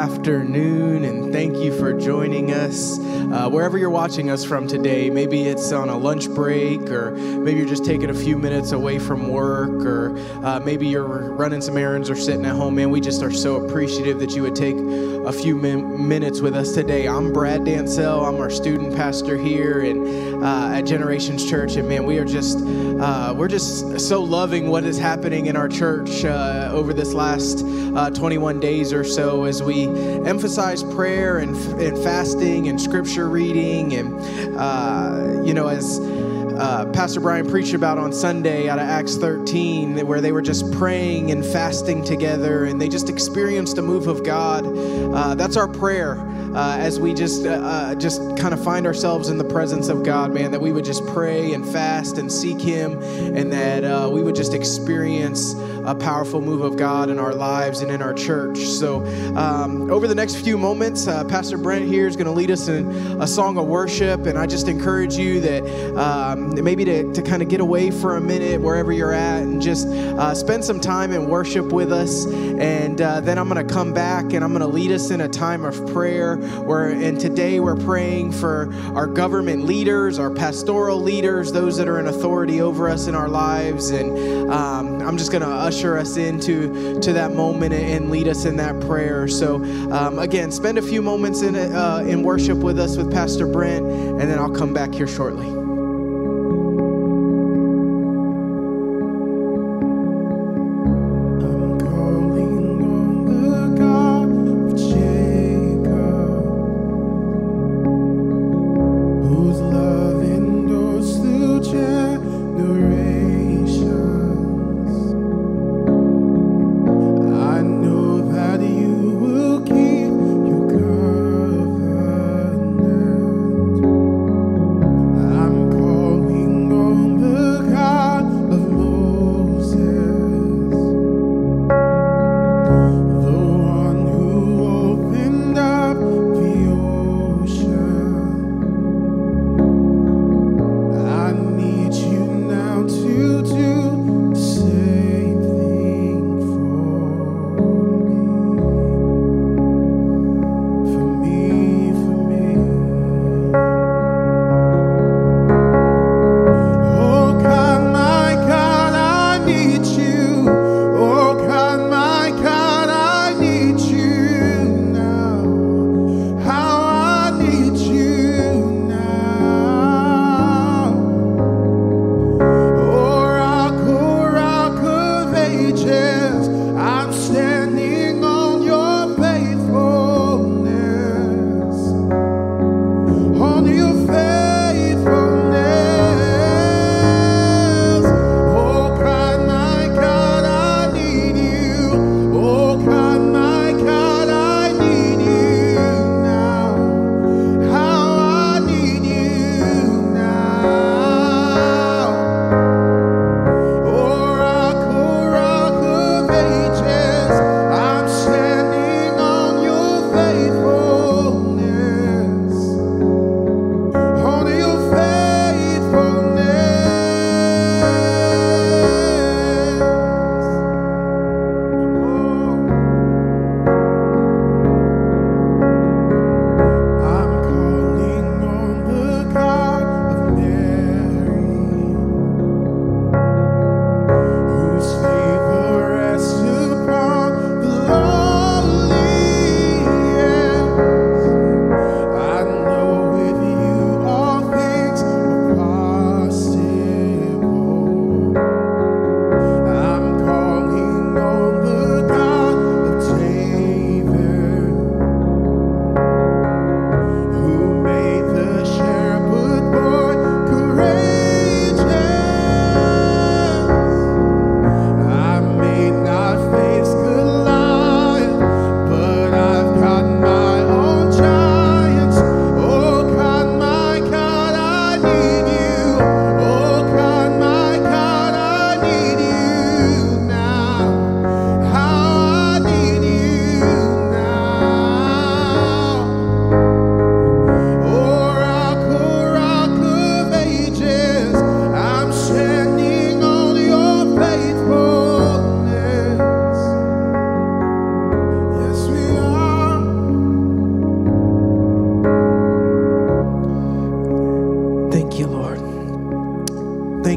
afternoon, and thank you for joining us. Uh, wherever you're watching us from today, maybe it's on a lunch break, or maybe you're just taking a few minutes away from work, or uh, maybe you're running some errands or sitting at home. Man, we just are so appreciative that you would take a few min- minutes with us today. I'm Brad Dancel. I'm our student pastor here and uh, at Generations Church, and man, we are just uh, we're just so loving what is happening in our church uh, over this last uh, 21 days or so as we emphasize prayer and, and fasting and scripture reading and uh, you know as uh, Pastor Brian preached about on Sunday out of Acts 13, where they were just praying and fasting together and they just experienced a move of God. Uh, that's our prayer uh, as we just uh, uh, just kind of find ourselves in the presence of God, man. That we would just pray and fast and seek Him, and that uh, we would just experience a powerful move of God in our lives and in our church. So, um, over the next few moments, uh, Pastor Brent here is going to lead us in a song of worship. And I just encourage you that um, maybe to, to kind of get away for a minute wherever you're at and just uh, spend some time in worship with us. And then I'm going to come back and I'm going to lead us in a time of prayer. Where, and today we're praying for our government leaders, our pastoral leaders, those that are in authority over us in our lives. And um, I'm just going to usher us into to that moment and lead us in that prayer. So um, again, spend a few moments in uh, in worship with us with Pastor Brent, and then I'll come back here shortly.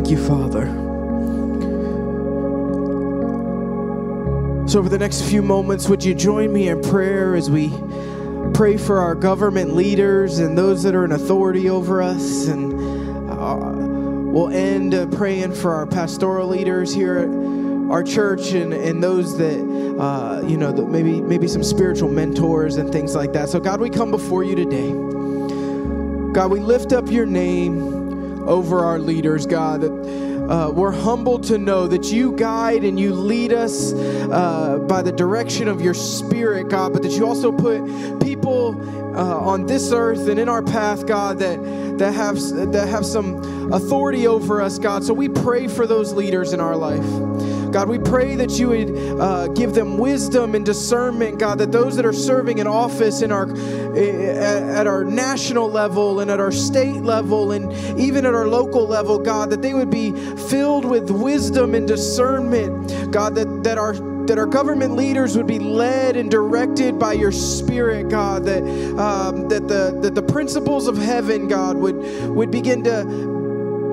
Father. So, over the next few moments, would you join me in prayer as we pray for our government leaders and those that are in authority over us? And uh, we'll end uh, praying for our pastoral leaders here at our church and, and those that, uh, you know, that maybe, maybe some spiritual mentors and things like that. So, God, we come before you today. God, we lift up your name over our leaders, God. That, uh, we're humbled to know that you guide and you lead us uh, by the direction of your spirit, God, but that you also put people uh, on this earth and in our path, God, that, that, have, that have some authority over us, God. So we pray for those leaders in our life. God, we pray that you would uh, give them wisdom and discernment, God, that those that are serving in office in our, at our national level and at our state level and even at our local level, God, that they would be filled with wisdom and discernment, God, that, that our that our government leaders would be led and directed by your spirit god that um, that the that the principles of heaven god would would begin to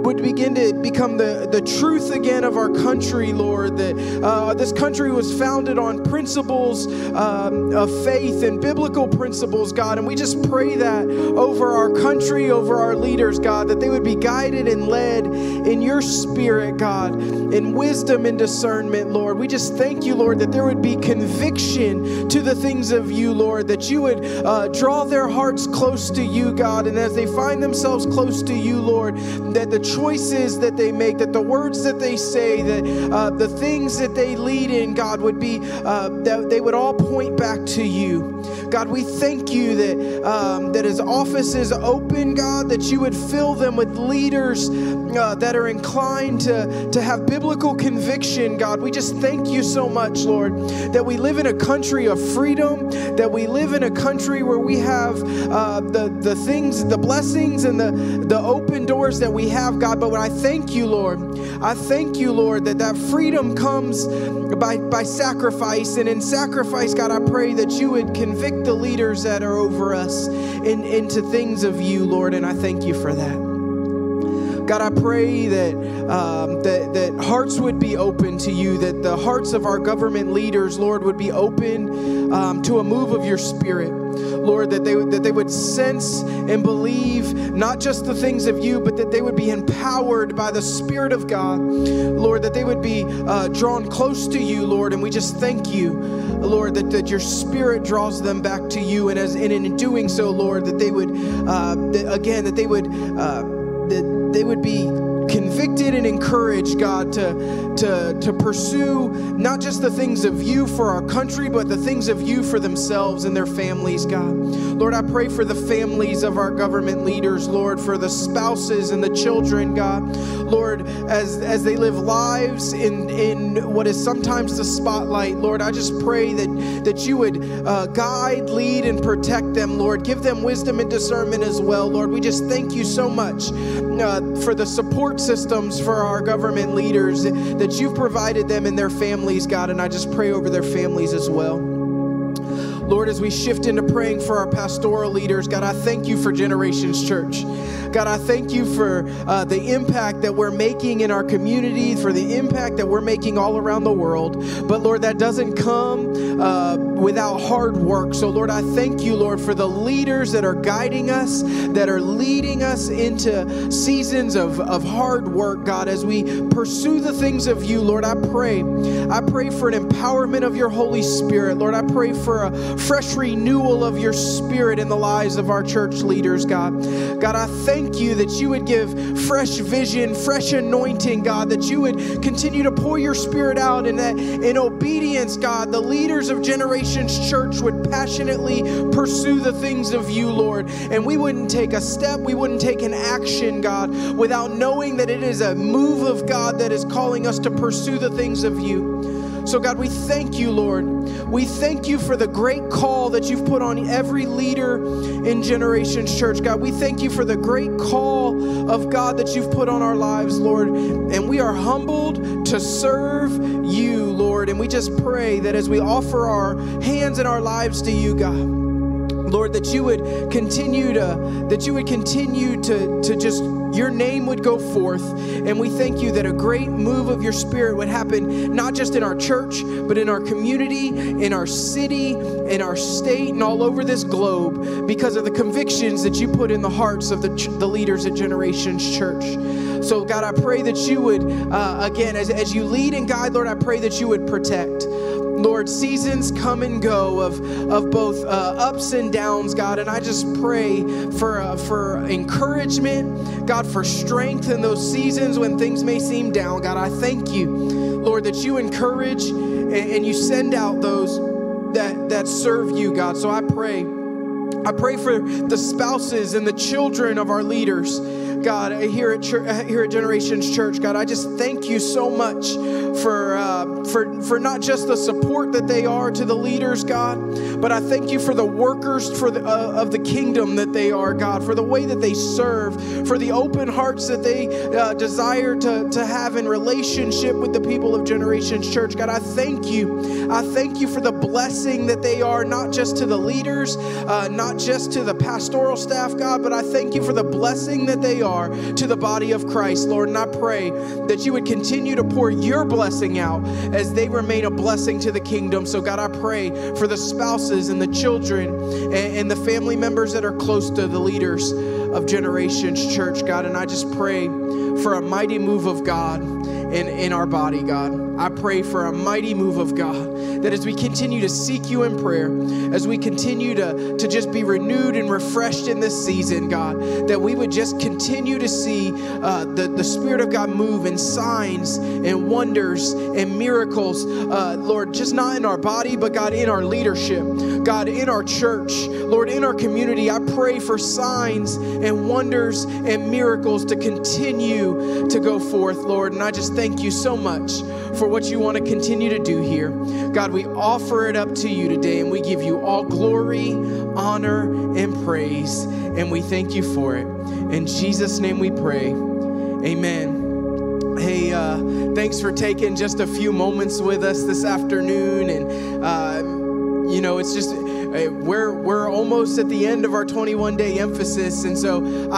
would begin to become the, the truth again of our country, Lord. That uh, this country was founded on principles um, of faith and biblical principles, God. And we just pray that over our country, over our leaders, God, that they would be guided and led in your spirit, God, in wisdom and discernment, Lord. We just thank you, Lord, that there would be conviction to the things of you, Lord, that you would uh, draw their hearts close to you, God. And as they find themselves close to you, Lord, that the choices that they make, that the words that they say, that uh, the things that they lead in, God, would be, uh, that they would all point back to you. God, we thank you that, um, that as office is open, God, that you would fill them with leaders uh, that are inclined to, to have biblical conviction, God. We just thank you so much, Lord, that we live in a country of freedom, that we live in a country where we have uh, the, the things, the blessings, and the, the open doors that we have, God. But when I thank you, Lord, I thank you, Lord, that that freedom comes by, by sacrifice. And in sacrifice, God, I pray that you would convict the leaders that are over us in, into things of you, Lord. And I thank you for that. God, I pray that, um, that, that hearts would be open to you, that the hearts of our government leaders, Lord, would be open um, to a move of your spirit. Lord, that they, that they would sense and believe not just the things of you, but that they would be empowered by the Spirit of God. Lord, that they would be uh, drawn close to you, Lord. And we just thank you, Lord, that, that your Spirit draws them back to you. And, as, and in doing so, Lord, that they would, uh, that, again, that they would. Uh, that they would be convicted and encouraged, God, to, to, to pursue not just the things of you for our country, but the things of you for themselves and their families, God. Lord, I pray for the families of our government leaders, Lord, for the spouses and the children, God. Lord, as, as they live lives in, in what is sometimes the spotlight, Lord, I just pray that, that you would uh, guide, lead, and protect them, Lord. Give them wisdom and discernment as well, Lord. We just thank you so much uh, for the support systems for our government leaders that you've provided them and their families, God. And I just pray over their families as well. Lord, as we shift into praying for our pastoral leaders, God, I thank you for Generations Church. God, I thank you for uh, the impact that we're making in our community, for the impact that we're making all around the world. But Lord, that doesn't come uh, without hard work. So, Lord, I thank you, Lord, for the leaders that are guiding us, that are leading us into seasons of, of hard work, God, as we pursue the things of you. Lord, I pray. I pray for an empowerment of your Holy Spirit. Lord, I pray for a fresh renewal of your spirit in the lives of our church leaders, God. God, I thank you that you would give fresh vision, fresh anointing, God, that you would continue to pour your spirit out and that in obedience, God, the leaders of Generations Church would passionately pursue the things of you, Lord. And we wouldn't take a step, we wouldn't take an action, God, without knowing that it is a move of God that is calling us to pursue the things of you. So, God, we thank you, Lord. We thank you for the great call that you've put on every leader in Generations Church. God, we thank you for the great call of God that you've put on our lives, Lord. And we are humbled to serve you, Lord. And we just pray that as we offer our hands and our lives to you, God, Lord, that you would continue to, that you would continue to, to just your name would go forth. And we thank you that a great move of your spirit would happen, not just in our church, but in our community, in our city, in our state, and all over this globe because of the convictions that you put in the hearts of the, the leaders at Generations Church. So, God, I pray that you would, uh, again, as, as you lead and guide, Lord, I pray that you would protect. Lord, seasons come and go of, of both uh, ups and downs, God. And I just pray for, uh, for encouragement, God, for strength in those seasons when things may seem down. God, I thank you, Lord, that you encourage and, and you send out those that, that serve you, God. So I pray. I pray for the spouses and the children of our leaders. God, here at, church, here at Generations Church, God, I just thank you so much for, uh, for, for not just the support that they are to the leaders, God, but I thank you for the workers for the, uh, of the kingdom that they are, God, for the way that they serve, for the open hearts that they uh, desire to, to have in relationship with the people of Generations Church. God, I thank you. I thank you for the blessing that they are, not just to the leaders, uh, not just to the pastoral staff, God, but I thank you for the blessing that they are to the body of Christ, Lord. And I pray that you would continue to pour your blessing out as they remain a blessing to the kingdom. So, God, I pray for the spouses and the children and, and the family members that are close to the leaders of Generations Church, God. And I just pray for a mighty move of God in, in our body, God. I pray for a mighty move of God that as we continue to seek you in prayer, as we continue to, to just be renewed and refreshed in this season, God, that we would just continue to see uh, the, the Spirit of God move in signs and wonders and miracles, uh, Lord, just not in our body, but God, in our leadership, God, in our church, Lord, in our community. I pray for signs and wonders and miracles to continue to go forth, Lord. And I just thank you so much for what you want to continue to do here. God, we offer it up to you today and we give you all glory, honor, and praise. And we thank you for it. In Jesus' name we pray. Amen. Hey, uh, thanks for taking just a few moments with us this afternoon. And, uh, you know, it's just we're we're almost at the end of our 21 day emphasis, and so uh,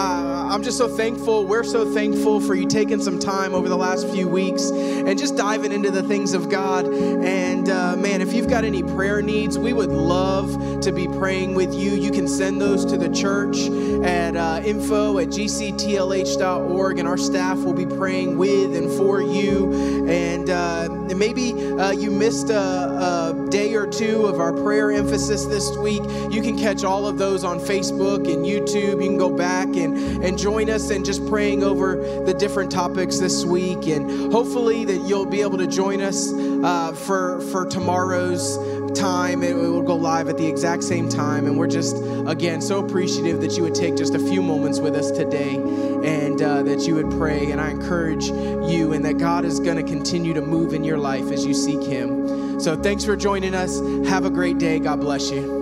I'm just so thankful. We're so thankful for you taking some time over the last few weeks and just diving into the things of God. And uh, man, if you've got any prayer needs, we would love to be praying with you. You can send those to the church at uh, info at gctlh.org, and our staff will be praying with and for you. And uh, maybe uh, you missed a, a day or two of our prayer emphasis this week. You can catch all of those on Facebook and YouTube. You can go back and, and join us and just praying over the different topics this week. And hopefully that you'll be able to join us uh, for, for tomorrow's time. It, will go live at the exact same time. And we're just, again, so appreciative that you would take just a few moments with us today and uh, that you would pray. And I encourage you and that God is going to continue to move in your life as you seek Him. So thanks for joining us. Have a great day. God bless you.